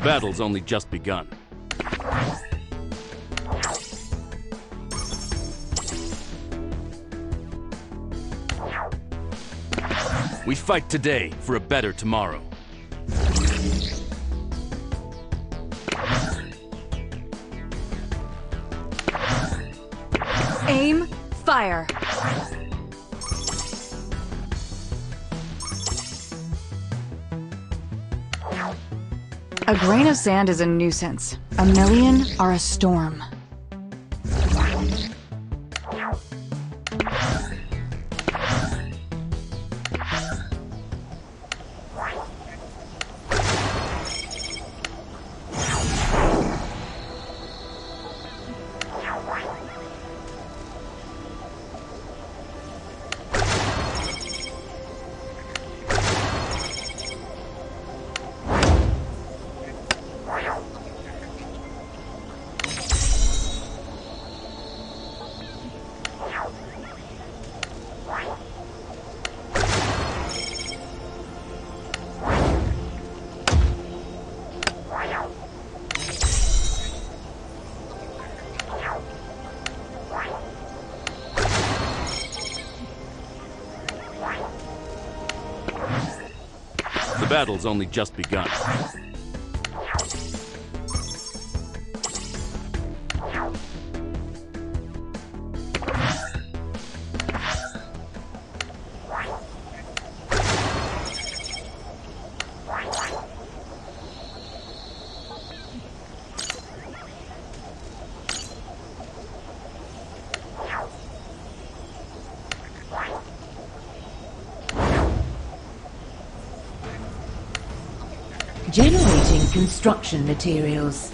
The battle's only just begun. We fight today for a better tomorrow. Aim, fire. A grain of sand is a nuisance. A million are a storm. Battle's only just begun. Generating construction materials.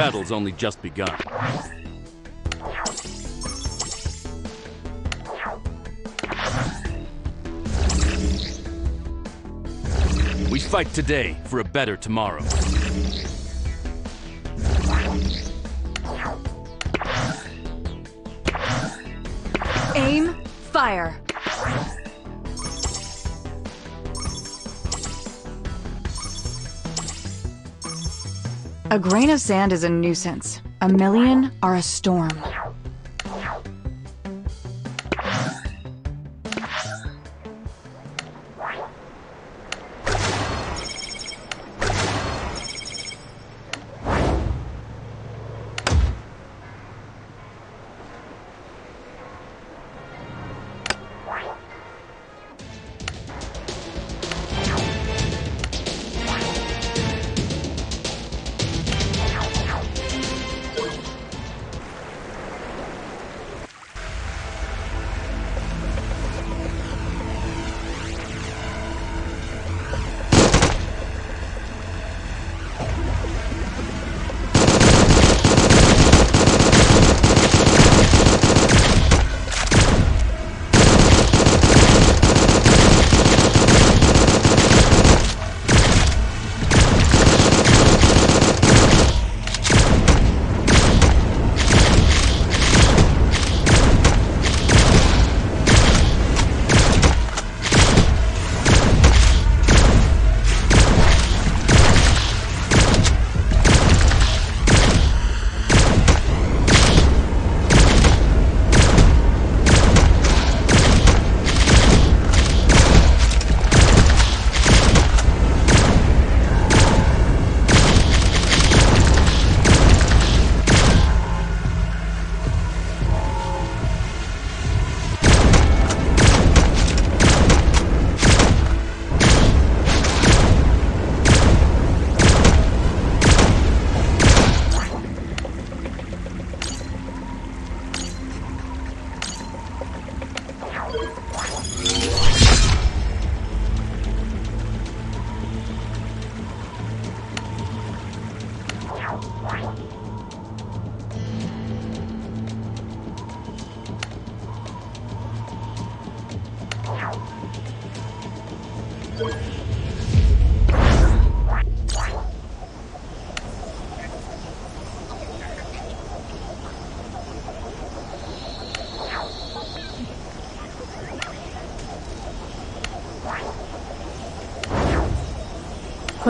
Battle's only just begun. We fight today for a better tomorrow. Aim, fire. A grain of sand is a nuisance. A million are a storm.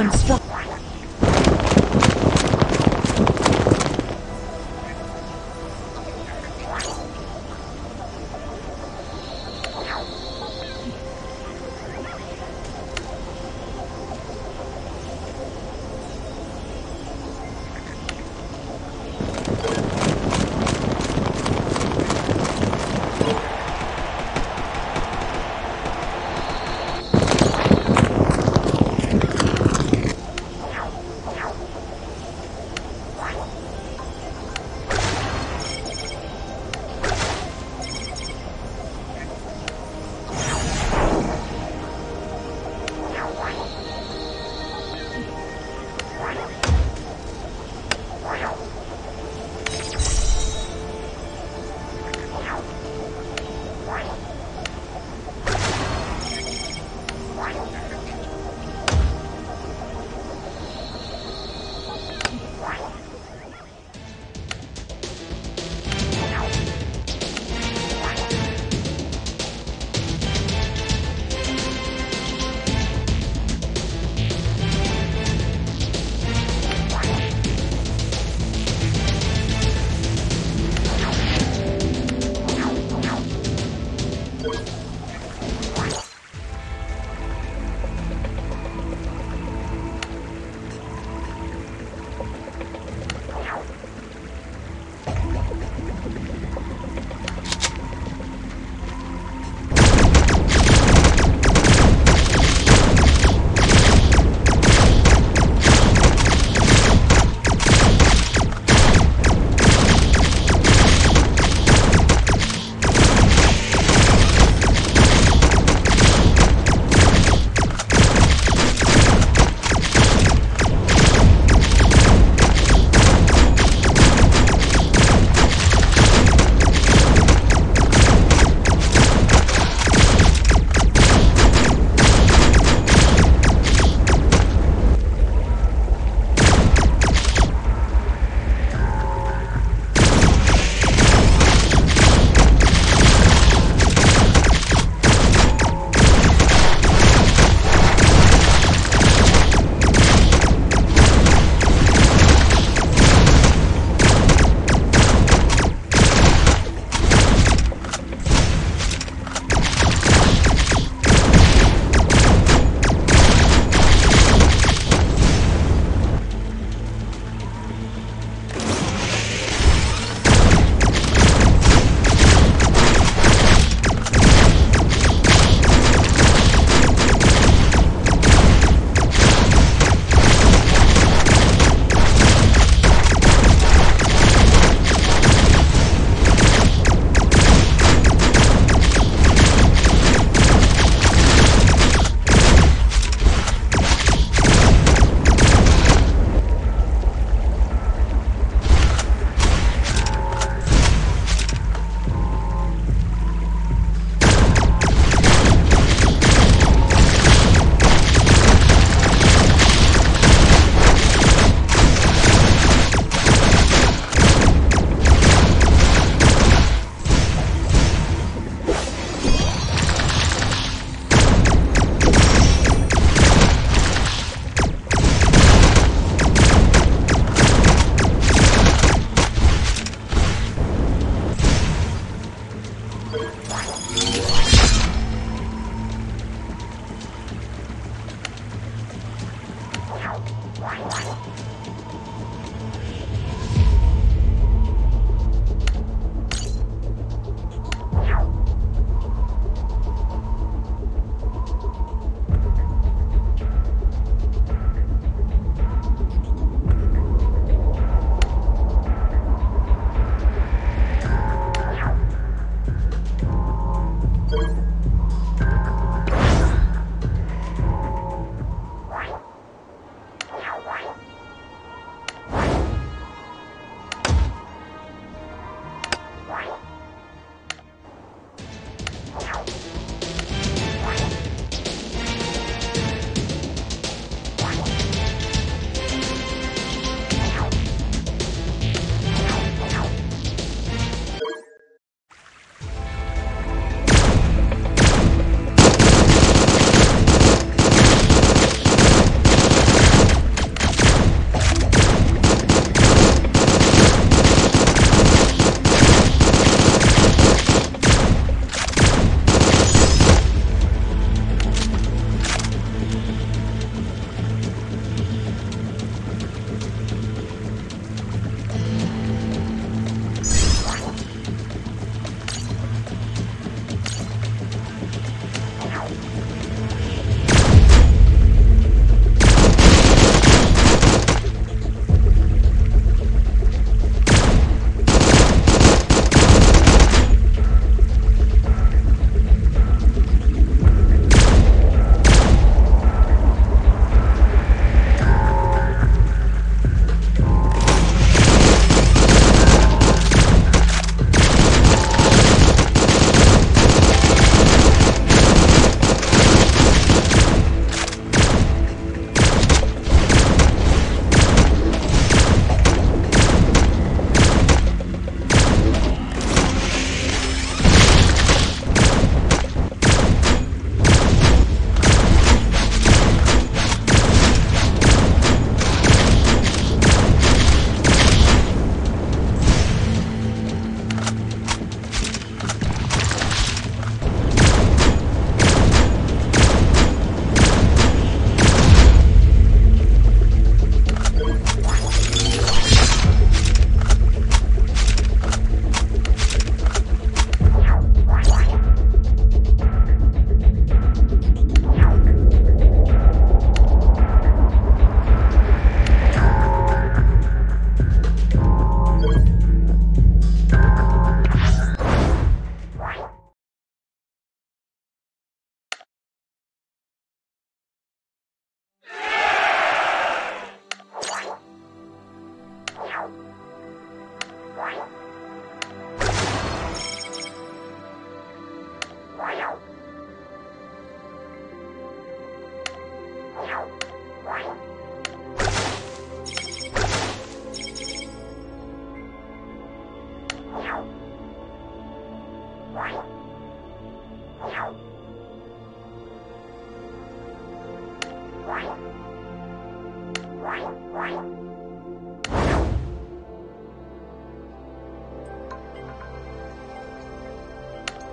Construct.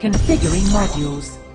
Configuring modules.